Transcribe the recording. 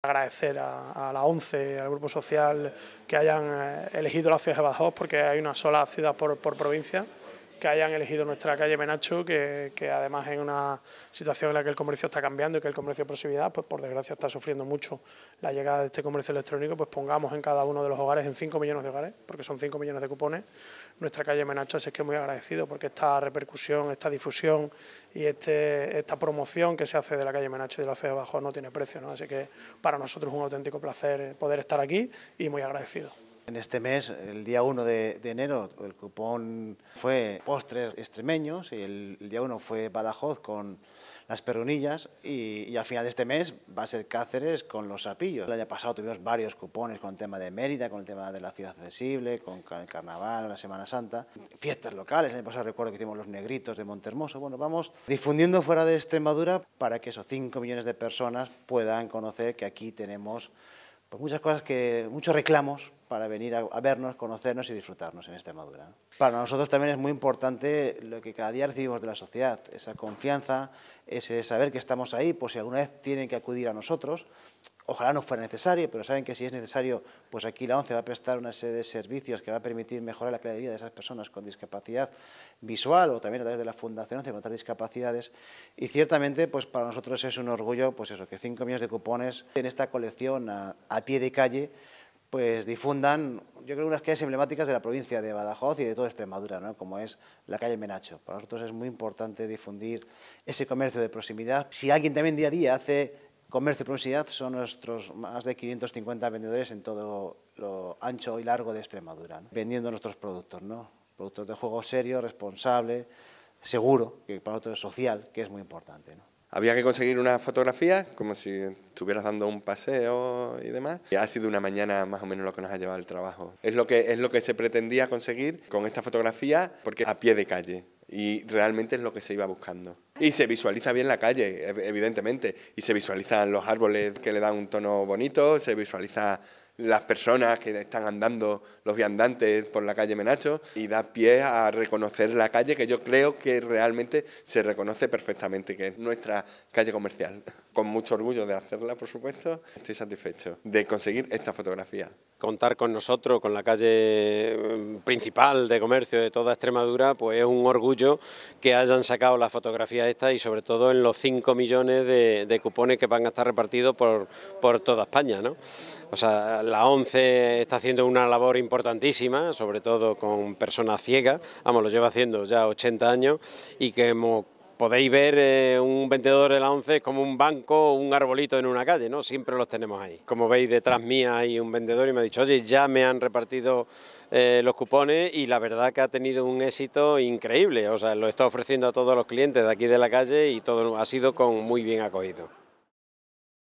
Agradecer a, la ONCE, al Grupo Social, que hayan eh, elegido la ciudad de Badajoz, porque hay una sola ciudad por, provincia, que hayan elegido nuestra calle Menacho, que, además en una situación en la que el comercio está cambiando y que el comercio de proximidad, pues por desgracia está sufriendo mucho la llegada de este comercio electrónico, pues pongamos en cada uno de los hogares, en 5 millones de hogares, porque son 5 millones de cupones, nuestra calle Menacho, así que muy agradecido porque esta repercusión, esta difusión y este, esta promoción que se hace de la calle Menacho y de la de Badajoz no tiene precio, ¿no? así que para nosotros es un auténtico placer poder estar aquí y muy agradecido. En este mes, el día 1 de, enero, el cupón fue postres extremeños y el, día 1 fue Badajoz con las perunillas y, al final de este mes va a ser Cáceres con los sapillos. El año pasado tuvimos varios cupones con el tema de Mérida, con el tema de la ciudad accesible, con el carnaval, la Semana Santa, fiestas locales. El año pasado recuerdo que hicimos los negritos de Montermoso. Bueno, vamos difundiendo fuera de Extremadura para que esos 5 millones de personas puedan conocer que aquí tenemos pues muchas cosas que, muchos reclamos para venir a, vernos, conocernos y disfrutarnos en Extremadura. Para nosotros también es muy importante lo que cada día recibimos de la sociedad, esa confianza, ese saber que estamos ahí, por si alguna vez tienen que acudir a nosotros, Ojalá no fuera necesario, pero saben que si es necesario, pues aquí la ONCE va a prestar una serie de servicios que va a permitir mejorar la calidad de vida de esas personas con discapacidad visual o también a través de la Fundación ONCE con otras discapacidades. Y ciertamente, pues para nosotros es un orgullo, pues eso, que 5 millones de cupones en esta colección a, pie de calle, pues difundan, yo creo, unas calles emblemáticas de la provincia de Badajoz y de toda Extremadura, ¿no? como es la calle Menacho. Para nosotros es muy importante difundir ese comercio de proximidad. Si alguien también día a día hace Comercio de proximidad son nuestros más de 550 vendedores en todo lo ancho y largo de Extremadura, vendiendo nuestros productos, ¿no? productos de juego serio, responsable, seguro, que para nosotros es social, que es muy importante. Había que conseguir una fotografía, como si estuvieras dando un paseo y demás. Y ha sido una mañana más o menos lo que nos ha llevado el trabajo. Es lo que, es lo que se pretendía conseguir con esta fotografía, porque a pie de calle y realmente es lo que se iba buscando. Y se visualiza bien la calle, evidentemente, y se visualizan los árboles que le dan un tono bonito, se visualiza las personas que están andando, los viandantes por la calle Menacho, y da pie a reconocer la calle que yo creo que realmente se reconoce perfectamente, que es nuestra calle comercial. Con mucho orgullo de hacerla, por supuesto, estoy satisfecho de conseguir esta fotografía. Contar con nosotros, con la calle mm, principal de comercio de toda Extremadura, pues es un orgullo que hayan sacado la fotografía esta y sobre todo en los 5 millones de, cupones que van a estar repartidos por, por toda España. ¿no? O sea, la ONCE está haciendo una labor importantísima, sobre todo con personas ciegas, vamos, lo lleva haciendo ya 80 años y que hemos podéis ver eh, un vendedor de la ONCE como un banco o un arbolito en una calle, ¿no? Siempre los tenemos ahí. Como veis, detrás mía hay un vendedor y me ha dicho, oye, ya me han repartido eh, los cupones y la verdad que ha tenido un éxito increíble. O sea, lo está ofreciendo a todos los clientes de aquí de la calle y todo ha sido con muy bien acogido.